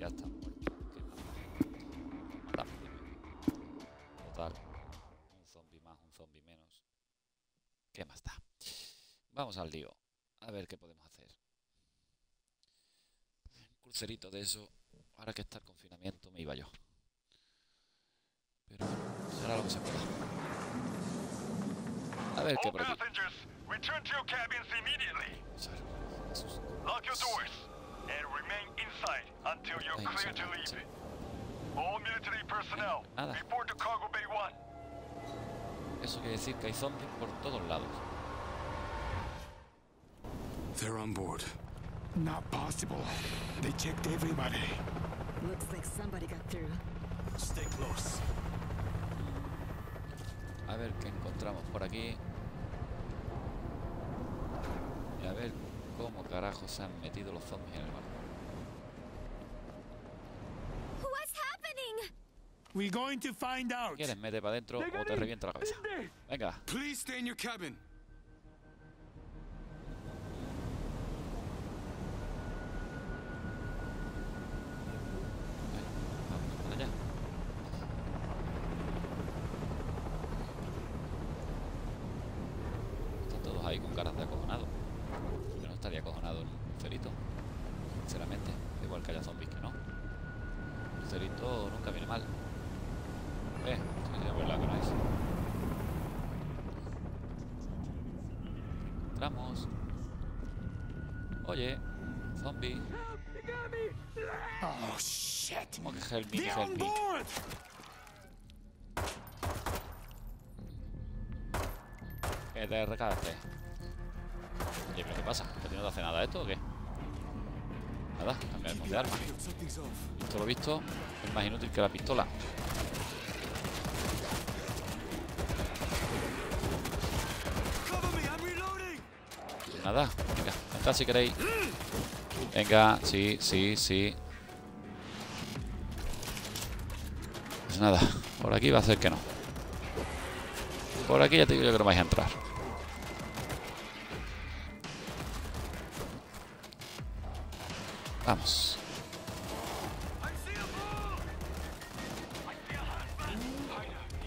ya está muerto. Total. Un zombie más, un zombie menos. ¿Qué más da? Vamos al lío. A ver qué podemos hacer. Un crucerito de eso. Ahora que está el confinamiento me iba yo. Pero bueno, será lo que se pueda. A ver qué por aquí. Vamos a ver. Lock your doors and remain inside until you're Ahí, cleared to inside, leave. All military personnel, Nada. report to Cargo Bay 1. Eso quiere decir que hay zombies por todos lados. They're on board. Not possible. They checked everybody. Looks like somebody got through. Stay close. A ver qué encontramos por aquí. Y a ver cómo carajo se han metido los zombies en el barco. What's happening? We're going to find out. ¿Quieres mete para adentro o te reviento la cabeza? Venga, Please stay in your cabin. vamos para allá. Están todos ahí con caras de acojonado. Yo no estaría acojonado en un cerito. Sinceramente. Da igual que haya zombies que no. Un cerito nunca viene mal. Eh, sí, es verdad que no es. Entramos. Oye, zombie. Oh, shit. ¿Cómo que help me, help me? te recaste. Oye, ¿pero qué pasa? ¿Que no te hace nada esto o qué? Nada, cambiamos de arma. Visto lo visto, es más inútil que la pistola. Nada, venga, entrad si queréis. Venga, sí, sí, sí. Pues nada, por aquí va a ser que no. Por aquí ya te digo yo que no vais a entrar. Vamos.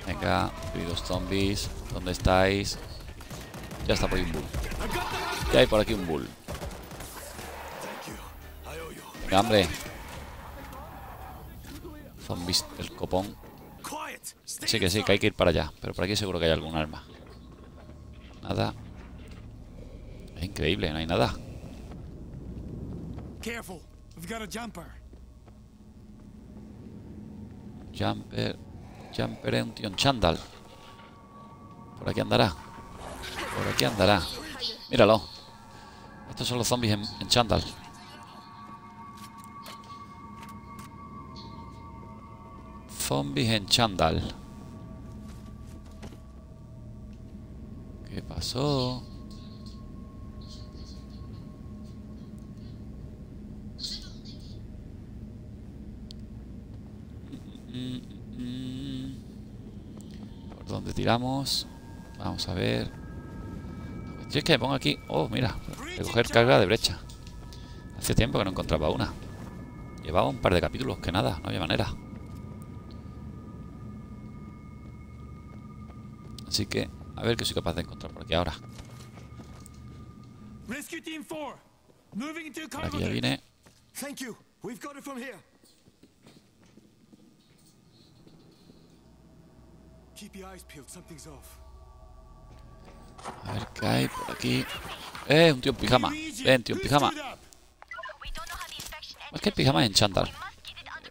Venga, queridos zombies, ¿dónde estáis? Ya está por ahí un bull. Ya hay por aquí un bull. Venga, hombre. Zombies del copón. Sí que sí, que hay que ir para allá. Pero por aquí seguro que hay algún arma. Nada. Es increíble, no hay nada. Jumper. Jumper. Jumper es un tío en chándal. Por aquí andará. Por aquí andará. Míralo. Estos son los zombies en, en chándal. Zombies en chándal. ¿Qué pasó? ¿Por dónde tiramos? Vamos a ver. Si es que me pongo aquí. Oh, mira. Recoger carga de brecha. Hace tiempo que no encontraba una. Llevaba un par de capítulos que nada, no había manera. Así que, a ver qué soy capaz de encontrar por aquí ahora. Rescue Team 4. Moving into Por aquí ya vine. Thank you. We've got it from here. Keep your eyes peeled. Something's off. A ver qué hay por aquí. ¡Eh! Un tío en pijama. Ven, tío en pijama. Es que el pijama es en chándal.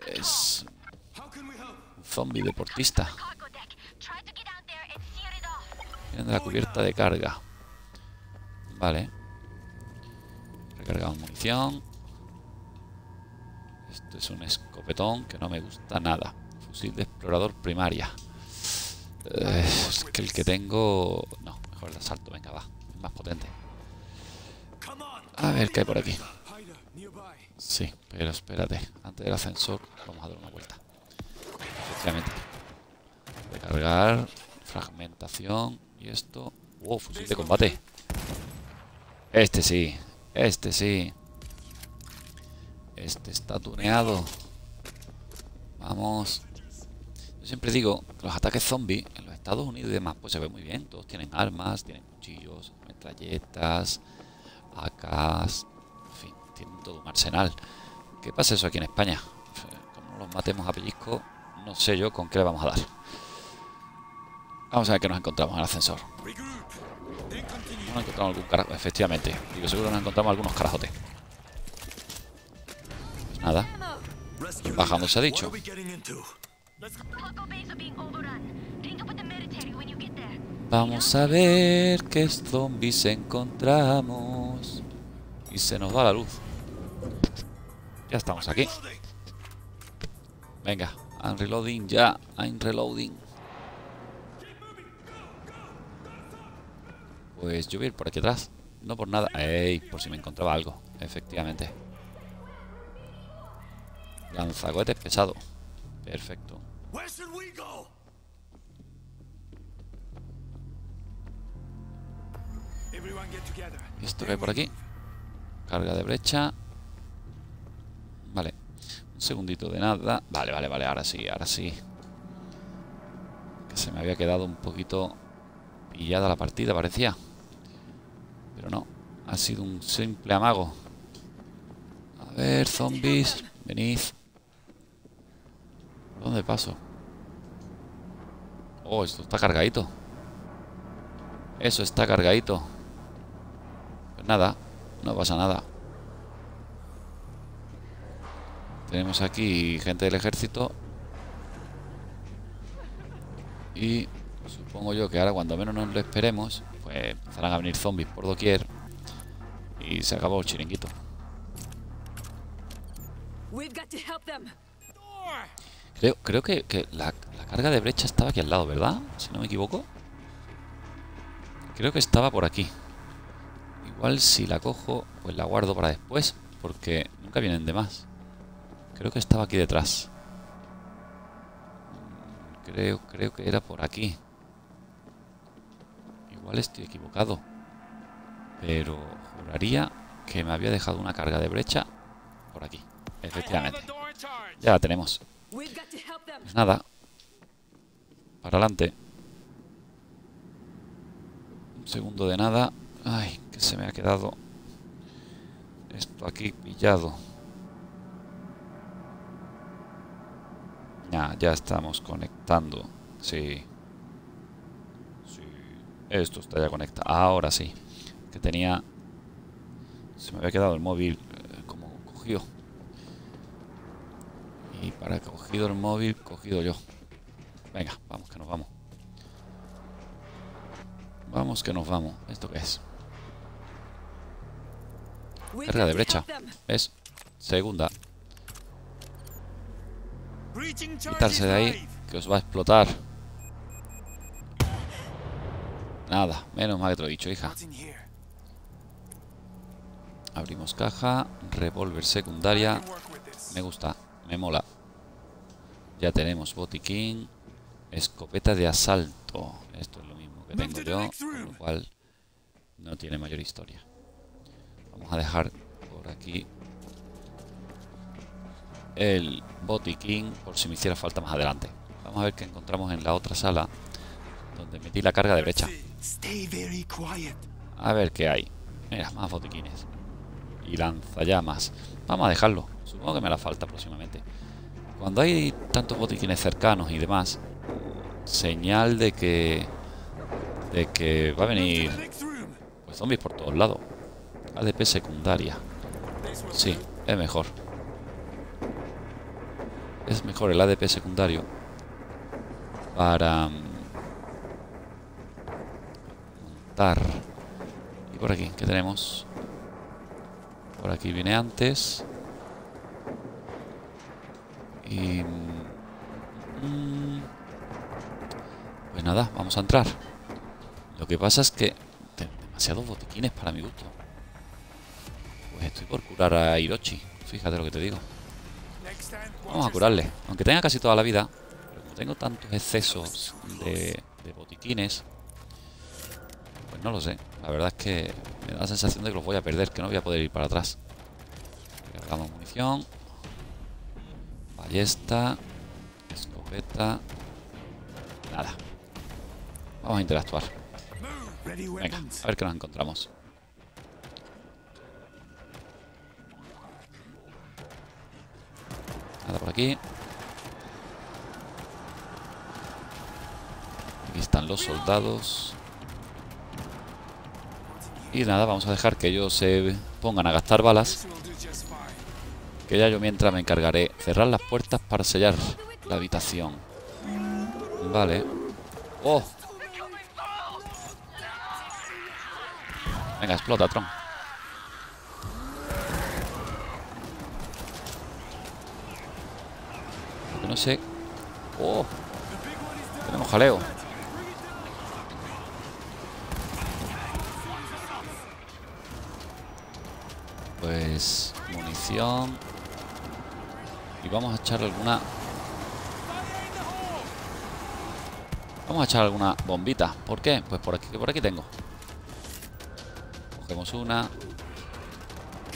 Es un zombie deportista. Vienen de la cubierta de carga. Vale. Recargamos munición. Esto es un escopetón que no me gusta nada. Fusil de explorador primaria. Es que el que tengo... No, mejor el asalto. Venga, va. Es más potente. A ver qué hay por aquí. Sí, pero espérate. Antes del ascensor vamos a dar una vuelta. Efectivamente. Recargar. Fragmentación. Y esto. ¡Wow! Fusil de combate. Este sí. Este sí. Este está tuneado. Vamos. Yo siempre digo que los ataques zombies en los Estados Unidos y demás, pues se ve muy bien. Todos tienen armas, tienen cuchillos, metralletas, AKs, en fin, tienen todo un arsenal. ¿Qué pasa eso aquí en España? Como no los matemos a pellizco, no sé yo con qué le vamos a dar. Vamos a ver qué nos encontramos en el ascensor. Nos encontramos algún carajo, efectivamente. Digo, seguro nos encontramos algunos carajotes. Pues nada, bajando se ha dicho. Vamos a ver qué zombies encontramos. Y se nos va la luz. Ya estamos aquí. Venga, I'm reloading ya. I'm reloading. Pues yo voy a ir por aquí atrás. No por nada. Ey, por si me encontraba algo. Efectivamente. Lanzacohetes pesado. Perfecto. Esto que hay por aquí? Carga de brecha. Vale. Un segundito de nada. Vale, vale, vale. Ahora sí, ahora sí. Que se me había quedado un poquito pillada la partida, parecía. Ha sido un simple amago. A ver, zombies. Venid. ¿Por dónde paso? Oh, esto está cargadito. Eso está cargadito. Pues nada, no pasa nada. Tenemos aquí gente del ejército. Y supongo yo que ahora cuando menos nos lo esperemos, pues empezarán a venir zombies por doquier. Y se acabó el chiringuito. Creo, creo que, que la, la carga de brecha estaba aquí al lado, ¿verdad? Si no me equivoco. Creo que estaba por aquí. Igual si la cojo, pues la guardo para después, porque nunca vienen de más. Creo que estaba aquí detrás. Creo, creo que era por aquí. Igual estoy equivocado. Pero juraría que me había dejado una carga de brecha por aquí. Efectivamente. Ya la tenemos. Pues nada. Para adelante. Un segundo de nada. Ay, que se me ha quedado esto aquí pillado. Ya, ya estamos conectando. Sí. Sí. Esto está ya conectado. Ahora sí. Que tenía... Se me había quedado el móvil eh, como cogido. Y para cogido el móvil, cogido yo. Venga, vamos que nos vamos. Vamos que nos vamos. ¿Esto qué es? Carga de brecha. ¿Ves? Segunda. Quitarse de ahí, que os va a explotar. Nada, menos mal que te lo he dicho, hija. Abrimos caja, revólver secundaria. Me gusta, me mola. Ya tenemos botiquín, escopeta de asalto. Esto es lo mismo que tengo yo, con lo cual no tiene mayor historia. Vamos a dejar por aquí el botiquín por si me hiciera falta más adelante. Vamos a ver qué encontramos en la otra sala donde metí la carga de brecha. A ver qué hay. Mira, más botiquines. Y lanzallamas. Vamos a dejarlo. Supongo que me hará falta próximamente. Cuando hay tantos botiquines cercanos y demás, señal de que de que va a venir pues zombies por todos lados. ADP secundaria. Sí, es mejor. Es mejor el ADP secundario para mm, montar. Y por aquí, ¿qué tenemos? Por aquí viene antes. Y... mm, Pues nada, vamos a entrar. Lo que pasa es que... de- Demasiados botiquines para mi gusto. Pues estoy por curar a Hirochi. Fíjate lo que te digo. Vamos a curarle. Aunque tenga casi toda la vida. Pero como tengo tantos excesos de, de botiquines. Pues no lo sé. La verdad es que me da la sensación de que los voy a perder. Que no voy a poder ir para atrás. Cargamos munición. Ballesta. Escopeta. Nada. Vamos a interactuar. Venga, a ver qué nos encontramos. Nada por aquí. Aquí están los soldados. Y nada, vamos a dejar que ellos se pongan a gastar balas. Que ya yo mientras me encargaré cerrar las puertas para sellar la habitación. Vale. ¡Oh! Venga, explota, Tron. No sé... ¡Oh! Tenemos jaleo. Pues... Munición... Y vamos a echar alguna... Vamos a echar alguna bombita. ¿Por qué? Pues por aquí, por aquí tengo. Cogemos una.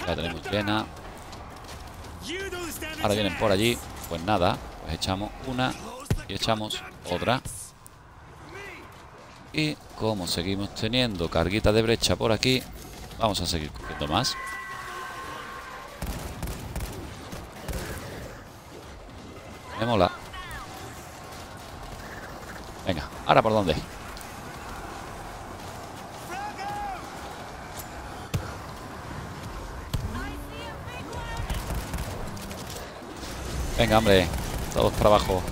La tenemos llena. Ahora vienen por allí. Pues nada, pues echamos una y echamos otra. Y como seguimos teniendo carguita de brecha por aquí, vamos a seguir cogiendo más. Me mola. Venga, ¿ahora por dónde? Venga, hombre. Todos para abajo.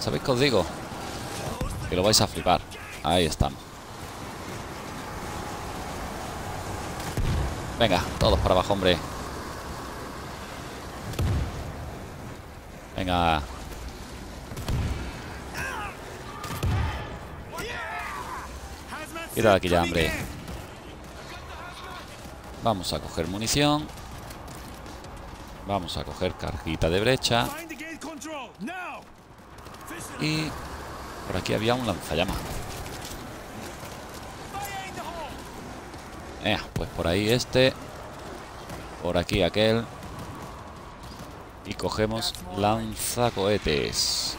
¿Sabéis qué os digo? Que lo vais a flipar. Ahí estamos. Venga, todos para abajo, hombre. Venga. Quita de aquí ya, hombre. Vamos a coger munición. Vamos a coger carguita de brecha. Y por aquí había un lanzallamas. Eh, pues por ahí este. Por aquí aquel. Y cogemos lanzacohetes.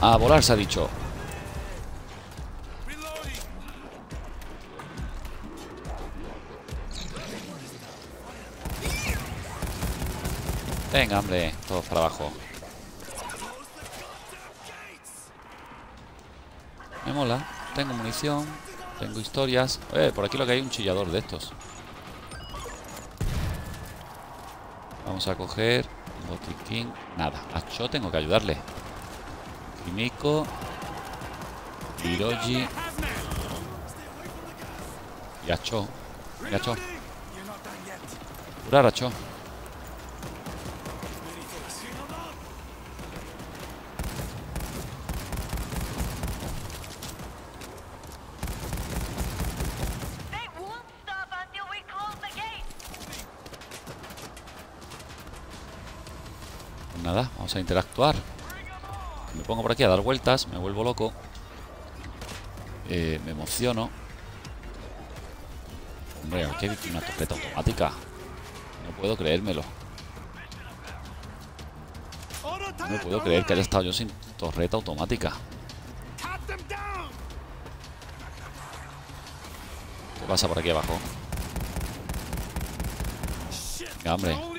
A volar se ha dicho. Venga, hombre, todos para abajo. Me mola. Tengo munición. Tengo historias. Eh, por aquí lo que hay un chillador de estos. Vamos a coger botiquín. Nada, a Cho tengo que ayudarle. Kimiko. Hiroji. Y a Cho. Y a Cho. Curar a Cho. Nada, vamos a interactuar. Me pongo por aquí a dar vueltas, me vuelvo loco. Eh, me emociono. Hombre, aquí hay una torreta automática. No puedo creérmelo. No puedo creer que haya estado yo sin torreta automática. ¿Qué pasa por aquí abajo? Venga, hombre.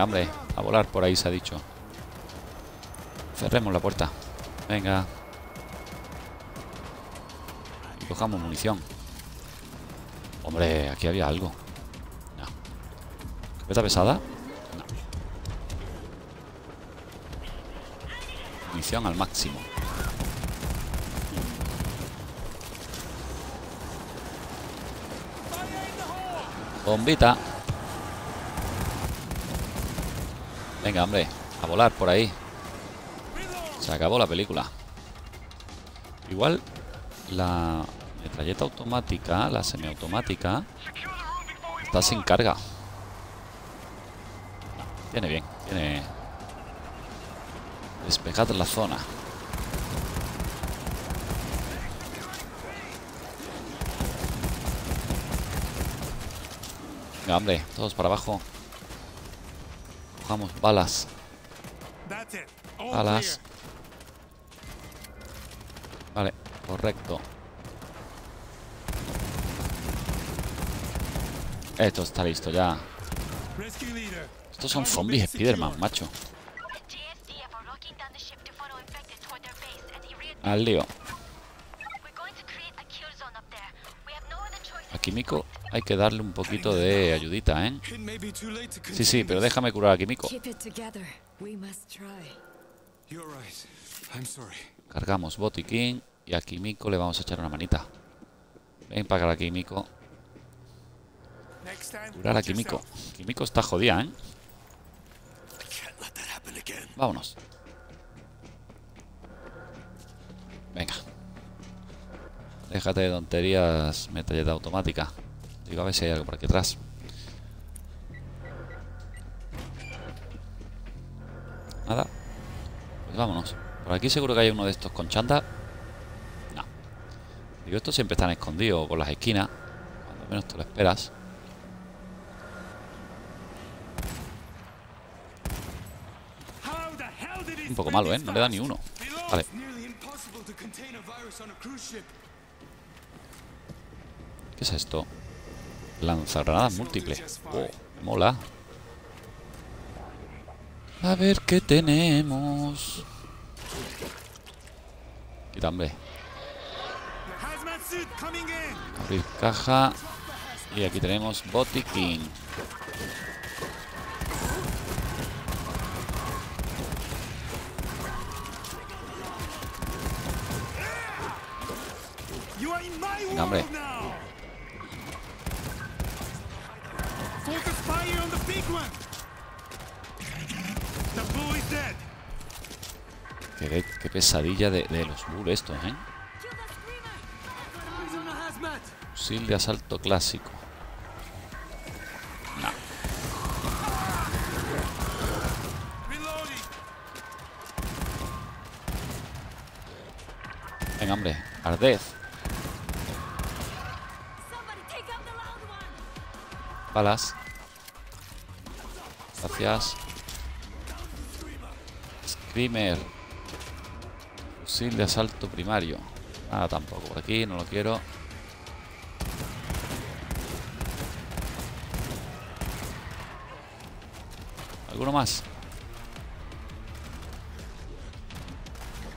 Hombre, a volar por ahí se ha dicho. Cerremos la puerta. Venga. Y cojamos munición. Hombre, aquí había algo. No. ¿Escopeta pesada? No. Munición al máximo. Bombita. Venga, hombre, a volar por ahí. Se acabó la película. Igual la metralleta automática, la semiautomática, está sin carga. Tiene bien, tiene... Despejad la zona. Venga, hombre, todos para abajo. Cojamos balas. That's it. All Alas. clear. Vale, correcto. Esto está listo ya. Estos son zombies Spiderman, macho. Al lío. A kill hay que darle un poquito de ayudita, ¿eh? Sí, sí, pero déjame curar a Kimiko. Cargamos botiquín y a Kimiko le vamos a echar una manita. Ven para acá, Kimiko. Curar a Kimiko. Kimiko está jodida, ¿eh? Vámonos. Venga. Déjate de tonterías, metralleta automática. Digo, a ver si hay algo por aquí atrás. Nada. Pues vámonos. Por aquí seguro que hay uno de estos con chanda. No. Digo, estos siempre están escondidos por las esquinas. Cuando menos te lo esperas. Un poco malo, ¿eh? No le da ni uno. Vale. ¿Qué es esto? Lanzagranadas múltiples. Oh, mola. A ver qué tenemos. In. Abrir caja. Y aquí tenemos botiquín. Hombre. Qué, pesadilla de, los bull estos, ¿eh? Fusil de asalto clásico. No. Venga, hombre. Ardez. Balas. Gracias. Screamer. Fusil de asalto primario. Ah, tampoco. Por aquí no lo quiero. ¿Alguno más?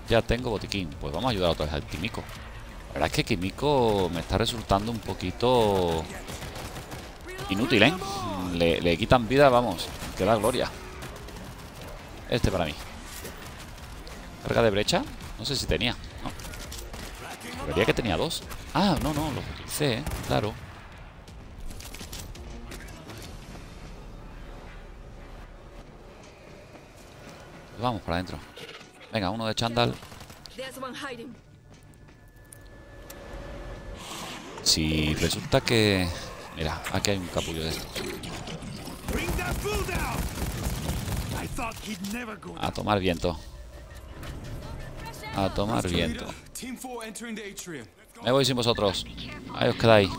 Ya tengo botiquín. Pues vamos a ayudar otra vez al Kimiko. La verdad es que Kimiko me está resultando un poquito inútil, ¿eh? Le, le quitan vida, vamos, que da gloria. Este para mí. Carga de brecha. No sé si tenía, ¿no? Que tenía dos. Ah, no, no, los utilicé, ¿eh? Claro. Pues vamos para adentro. Venga, uno de hiding. Si resulta que... Mira, aquí hay un capullo de estos. A tomar viento. A tomar viento. Team 4 entering the atrium. Me voy sin vosotros. Ahí os quedáis.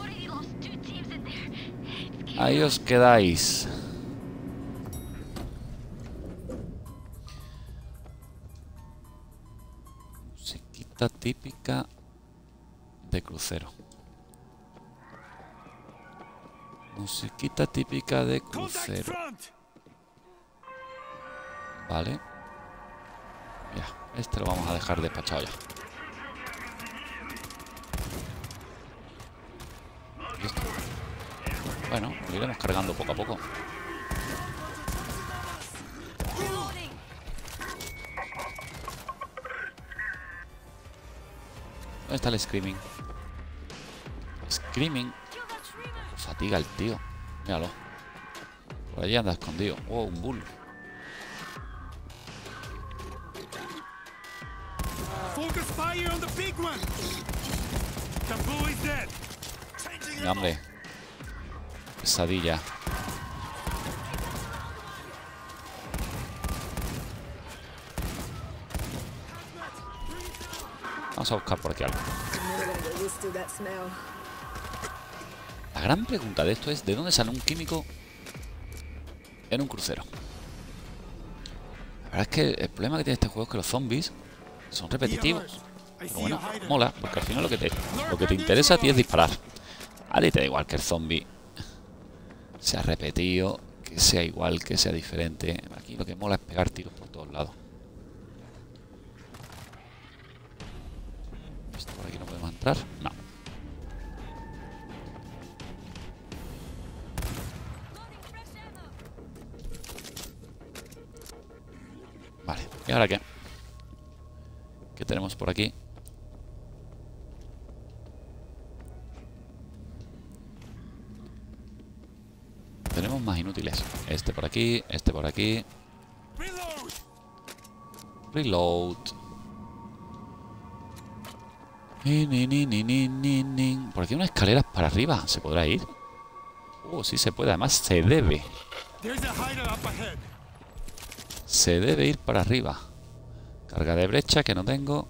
Ahí os quedáis. Musiquita típica de crucero. Musiquita típica de crucero. Vale. Ya, este lo vamos a dejar despachado ya. Bueno, lo iremos cargando poco a poco. ¿Dónde está el Screaming? Screaming. Fatiga el tío. Míralo. Por allí anda escondido. Oh, un bull. Hombre. Pesadilla. Vamos a buscar por aquí algo. La gran pregunta de esto es ¿de dónde sale un químico en un crucero? La verdad es que el problema que tiene este juego es que los zombies son repetitivos. Pero bueno, mola, porque al final lo que te, lo que te interesa a ti es disparar. A ti te da igual que el zombie sea repetido, que sea igual, que sea diferente. Aquí lo que mola es pegar tiros por todos lados. ¿Esto por aquí no podemos entrar? No. Vale, ¿y ahora qué? ¿Qué tenemos por aquí? Tenemos más inútiles. Este por aquí, este por aquí. Reload. Reload. Ni, ni, ni, ni, ni, ni, ni. Por aquí hay unas escaleras para arriba. ¿Se podrá ir? Oh, sí se puede. Además, se debe. Se debe ir para arriba. Carga de brecha que no tengo.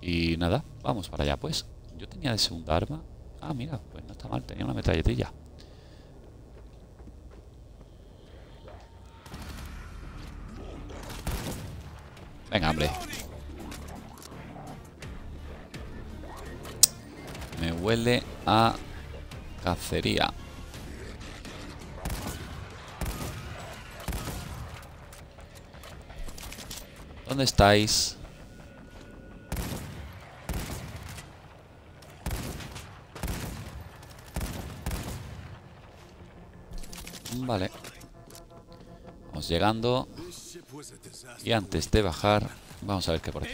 Y nada, vamos para allá pues. Yo tenía de segunda arma. Ah, mira, pues no está mal, tenía una metralletilla. Venga, hombre. Me huele a cacería. ¿Dónde estáis? Vale. Vamos llegando. Y antes de bajar, vamos a ver qué por aquí.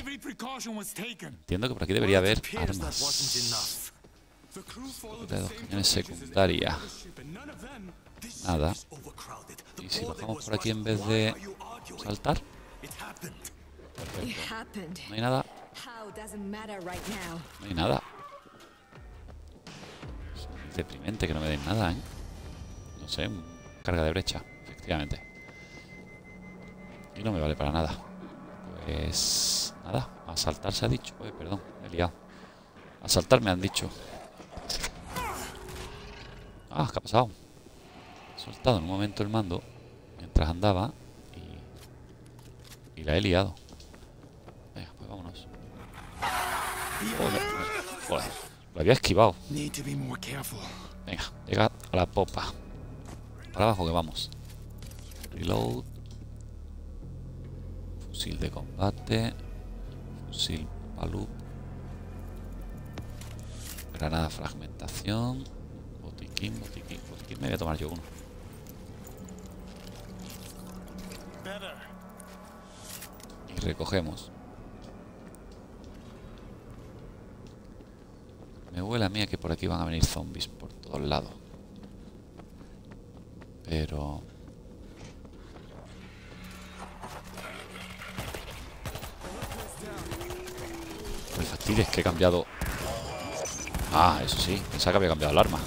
Entiendo que por aquí debería haber armas. De dos cañones secundaria. Nada. Y si bajamos por aquí en vez de saltar, No hay nada. No hay nada. Es deprimente que no me den nada, ¿eh? No sé, carga de brecha, efectivamente. Y no me vale para nada. Pues nada, a saltar se ha dicho. Uy, perdón, me he liado. A saltar me han dicho. Ah, ¿qué ha pasado? He soltado en un momento el mando mientras andaba y, y la he liado. Venga, pues vámonos. Lo había esquivado. Venga, llega a la popa. Para abajo que vamos. Reload. Fusil de combate. Fusil palup. Granada fragmentación. Botiquín, botiquín, botiquín. Me voy a tomar yo uno. Y recogemos. Me huele a mí a que por aquí van a venir zombies por todos lados. Pero... El fastidio es que he cambiado... Ah, eso sí. Pensaba que había cambiado el arma.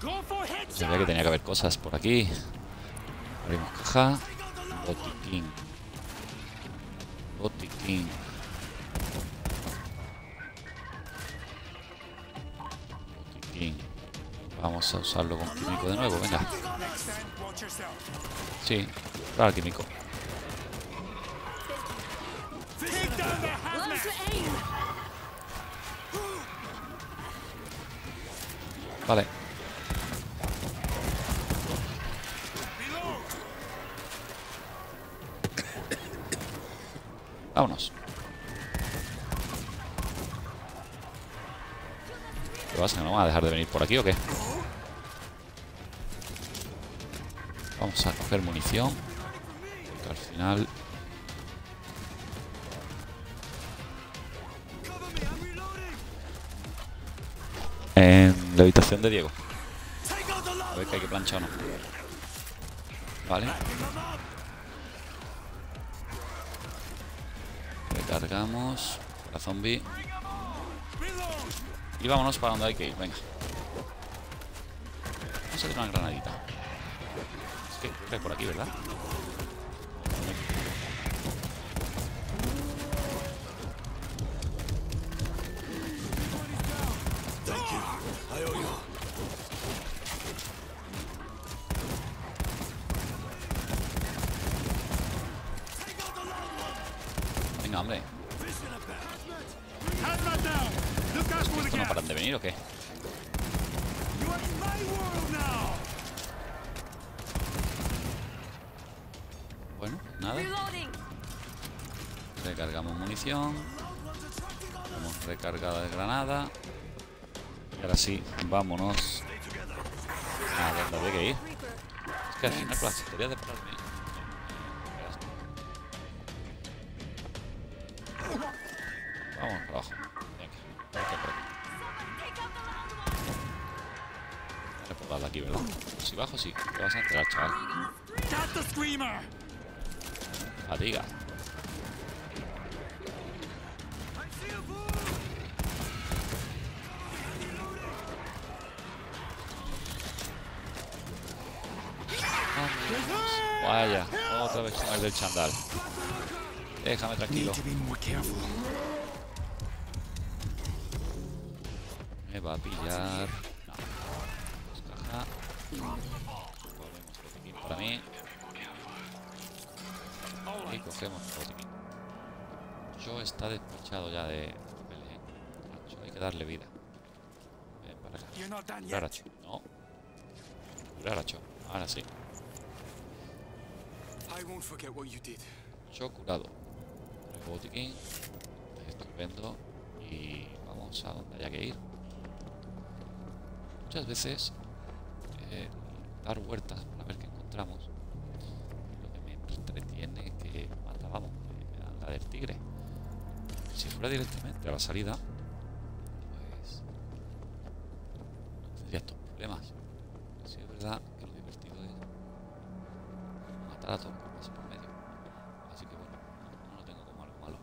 For Sabía que tenía que haber cosas por aquí. Abrimos caja. Botiquín. Botiquín. Botiquín. Vamos a usarlo con químico de nuevo, venga. Sí, el químico. Vale. Vámonos. ¿Qué pasa? ¿No van a dejar de venir por aquí o qué? Vamos a coger munición. Al final... Cover la habitación de Diego. A ver que hay que planchar o no. Vale. Recargamos. La zombie. Y vámonos para donde hay que ir. Venga. Vamos a hacer una granadita. Es que que por aquí, ¿verdad? Munición. Hemos recargado de granada. Y ahora sí, vámonos. A donde había que ir. Es de Me va a pillar. No. Caja. Volvemos botiquín para mí. Y cogemos botiquín. Yo está despechado ya de papeles, ¿eh? Nacho, hay que darle vida. Ven para acá. No. Curar a Cho. Ahora sí. Cho curado. El botiquín. Estupendo. Y vamos a donde haya que ir. Muchas veces eh, dar vueltas para ver qué encontramos. Lo que me entretiene que matábamos eh, la del tigre. Si fuera directamente a la salida, pues no tendría estos problemas. Sí es verdad que lo divertido es matar a todo lo que pasa por medio. Así que bueno, no, no lo tengo como algo malo.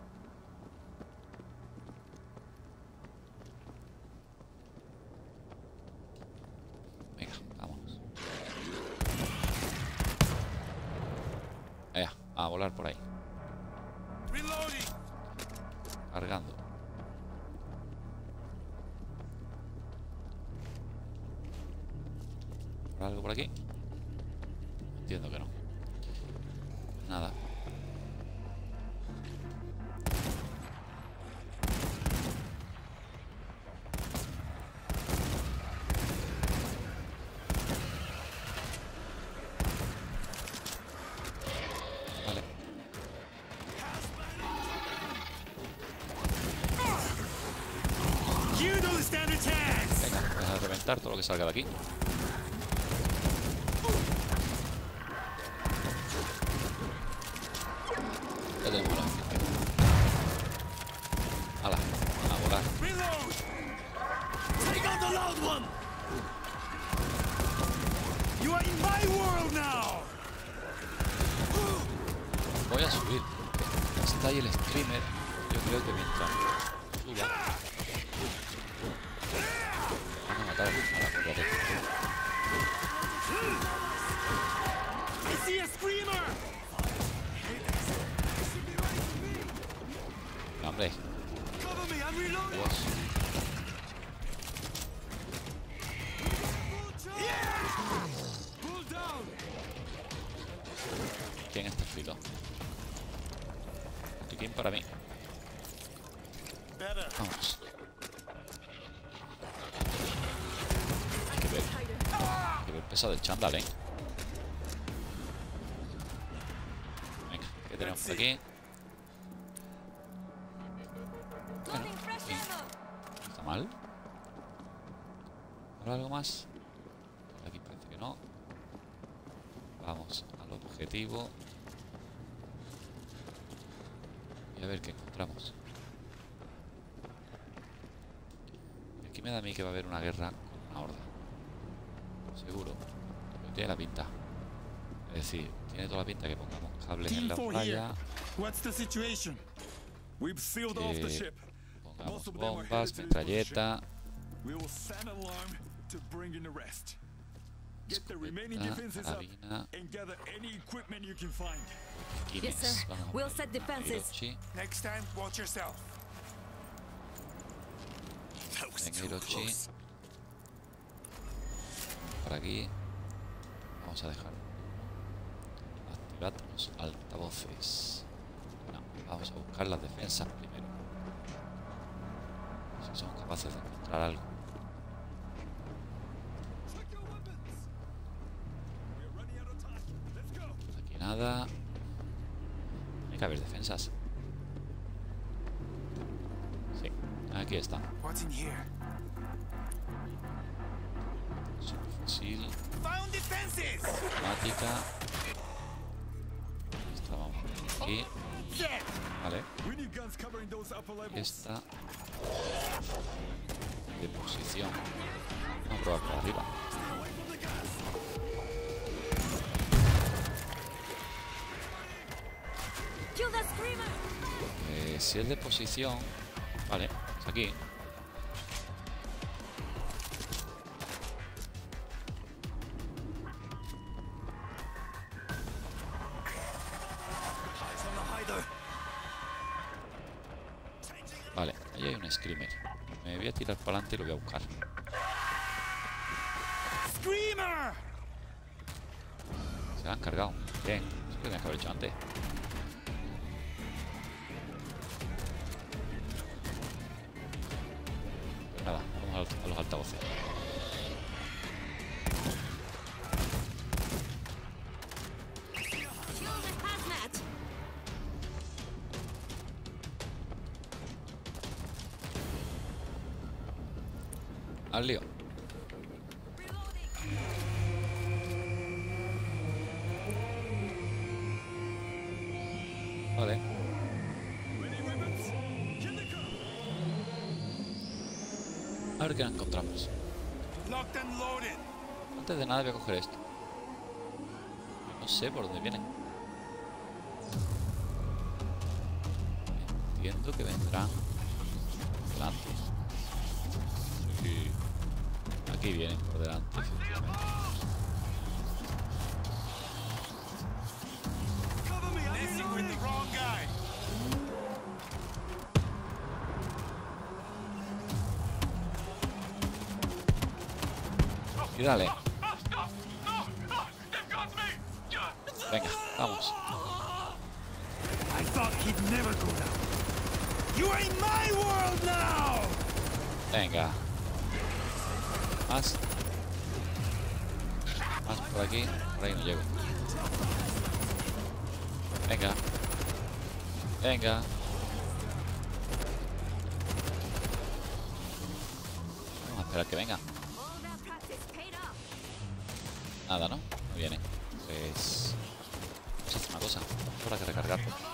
Venga, vámonos. Ea, a volar por ahí. Reloading! Cargando. ¿Habrá algo por aquí? Entiendo que no. Nada. Venga, deja de reventar todo lo que salga de aquí. ¿Quién está frito? ¿Y quién para mí? Vamos. Qué ver. Qué ver pesado el chándal, eh. Venga, ¿qué tenemos por aquí? Al objetivo. Y a ver qué encontramos. Aquí me da a mí que va a haber una guerra con una horda. Seguro. Pero tiene la pinta. Es decir, tiene toda la pinta que pongamos cables en la 4 here. playa. What's the situation? We've sealed off the Eh, ship. Pongamos bombas, metralleta. Escopeta, defenses up carabina, and gather any equipment you can find. Yes, sir. Vamos a We'll set defenses. Next time, watch yourself. Venga, close. Por aquí. Vamos a dejar. Activad los altavoces. No, vamos a buscar las defensas primero. Si somos capaces de encontrar algo. Nada. Tiene que haber defensas. Sí, aquí está. Defenses! automática. Esta vamos a poner aquí. Vale. Esta de posición. Vamos a probar por arriba. Eh, si es de posición. Vale, es aquí. Vale, ahí hay un screamer. Me voy a tirar para adelante y lo voy a buscar. Screamer! Se la han cargado. Bien, eso lo tenía que haber hecho antes. Nada, Antes de nada voy a coger esto. No sé por dónde vienen. Entiendo que vendrán delante. Sí. Aquí vienen por delante. efectivamente. Cover Venga, vamos. I thought he'd never go down. You are in my world now. Venga. Más. Más por aquí. Por ahí no llego. Venga. Venga. Vamos a esperar que venga. Nada, ¿no? No viene. Cosa. Habrá que recargar.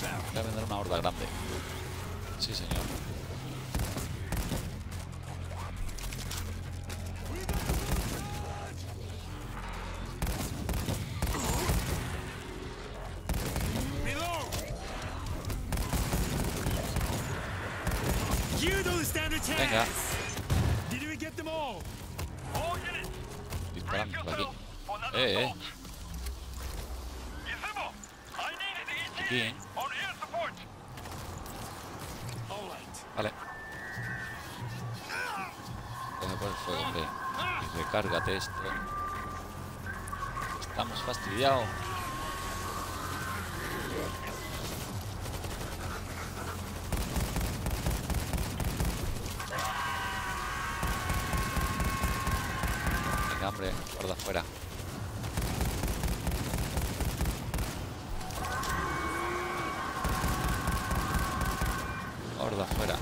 Voy a vender una horda grande. Sí, señor. Venga, hombre, guarda afuera. Gordo afuera.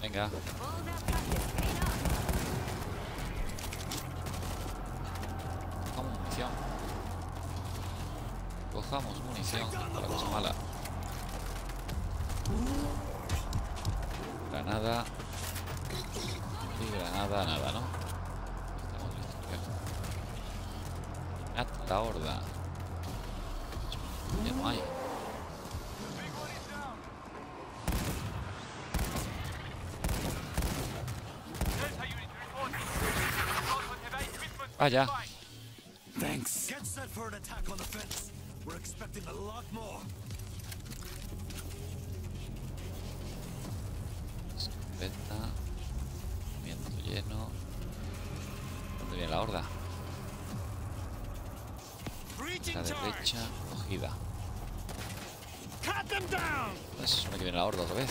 Venga. Cojamos munición para Basmala. Granada. Y granada, nada, ¿no? Estamos listos, creo. la horda. Ya no hay. Ah, Vaya. Thanks expecting a lot more. Escopeta. Viento lleno. ¿Dónde viene la horda? La derecha cogida. Pues, aquí viene la horda otra vez.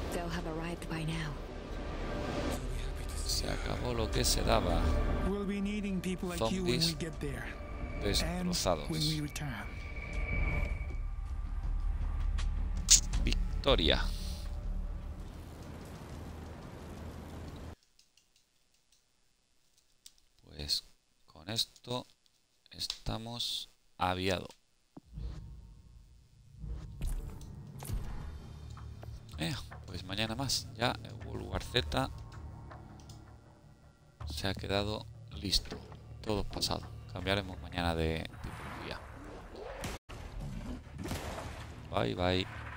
Se acabó lo que se daba. Zombies destrozados. Victoria. Pues con esto estamos aviados. Eh, pues mañana más. Ya el World War Z se ha quedado listo. Todo pasado. Cambiaremos mañana de tipología. Bye bye.